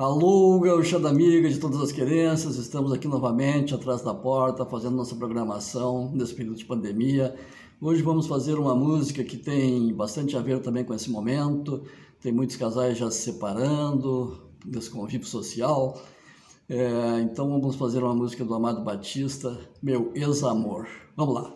Alô, gauchada amiga de todas as querências, estamos aqui novamente atrás da porta fazendo nossa programação nesse período de pandemia. Hoje vamos fazer uma música que tem bastante a ver também com esse momento, tem muitos casais já se separando, desse convívio social. É, então vamos fazer uma música do Amado Batista, Meu Ex-Amor. Vamos lá.